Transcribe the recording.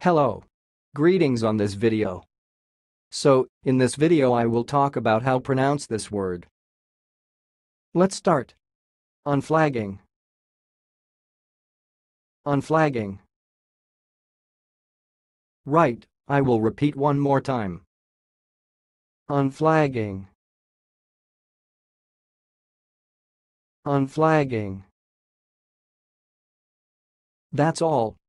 Hello. Greetings on this video. So, in this video I will talk about how pronounce this word. Let's start. Unflagging. Unflagging. Right, I will repeat one more time. Unflagging. Unflagging. That's all,